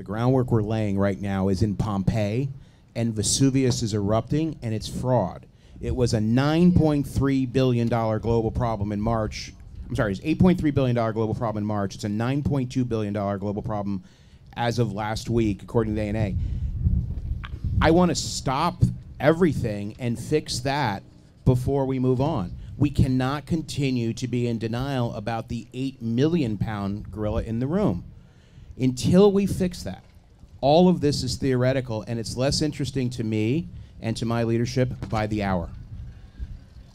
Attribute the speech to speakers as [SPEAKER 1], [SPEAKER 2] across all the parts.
[SPEAKER 1] The groundwork we're laying right now is in Pompeii, and Vesuvius is erupting, and it's fraud. It was a $9.3 billion global problem in March. I'm sorry, it's $8.3 billion global problem in March. It's a $9.2 billion global problem as of last week, according to the ANA. I want to stop everything and fix that before we move on. We cannot continue to be in denial about the 8 million pound gorilla in the room. Until we fix that, all of this is theoretical and it's less interesting to me and to my leadership by the hour.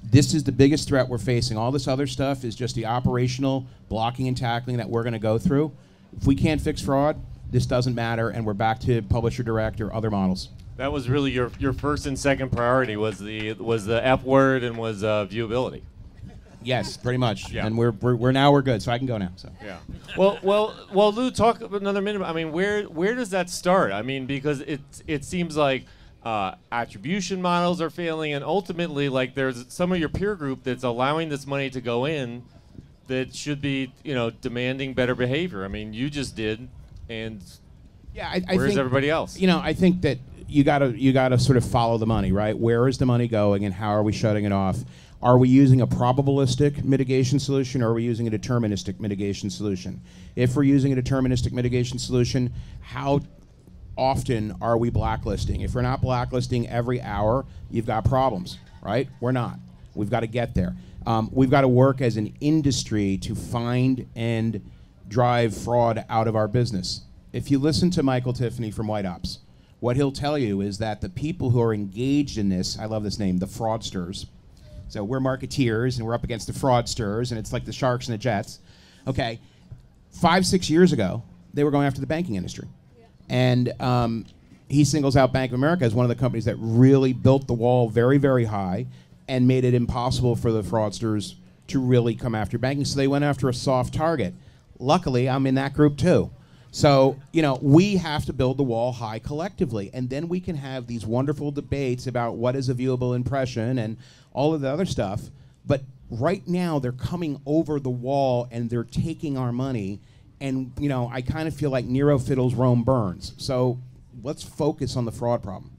[SPEAKER 1] This is the biggest threat we're facing. All this other stuff is just the operational blocking and tackling that we're going to go through. If we can't fix fraud, this doesn't matter, and we're back to publisher direct or other models.
[SPEAKER 2] That was really your, your first and second priority was the was the F word and was uh, viewability.
[SPEAKER 1] Yes, pretty much.
[SPEAKER 2] Yeah.
[SPEAKER 1] And we're, we're, we're now we're good, so I can go now. So
[SPEAKER 2] Yeah. Well, well, well, Lou, talk another minute. I mean, where where does that start? I mean, because it it seems like uh, attribution models are failing, and ultimately, like there's some of your peer group that's allowing this money to go in that should be, you know, demanding better behavior. I mean, you just did, and
[SPEAKER 1] yeah, I, I
[SPEAKER 2] where's
[SPEAKER 1] think
[SPEAKER 2] everybody else?
[SPEAKER 1] you know I think that you gotta you gotta sort of follow the money, right? Where is the money going, and how are we shutting it off? Are we using a probabilistic mitigation solution, or are we using a deterministic mitigation solution? If we're using a deterministic mitigation solution, how often are we blacklisting? If we're not blacklisting every hour, you've got problems, right? We're not. We've got to get there. Um, we've got to work as an industry to find and drive fraud out of our business. If you listen to Michael Tiffany from White Ops, what he'll tell you is that the people who are engaged in this, I love this name, the fraudsters. So we're marketeers and we're up against the fraudsters, and it's like the sharks and the jets. Okay, five, six years ago, they were going after the banking industry. And um, he singles out Bank of America as one of the companies that really built the wall very, very high and made it impossible for the fraudsters to really come after banking. So they went after a soft target. Luckily, I'm in that group too. So, you know, we have to build the wall high collectively, and then we can have these wonderful debates about what is a viewable impression and all of the other stuff. But right now, they're coming over the wall and they're taking our money. And, you know, I kind of feel like Nero fiddles, Rome burns. So let's focus on the fraud problem.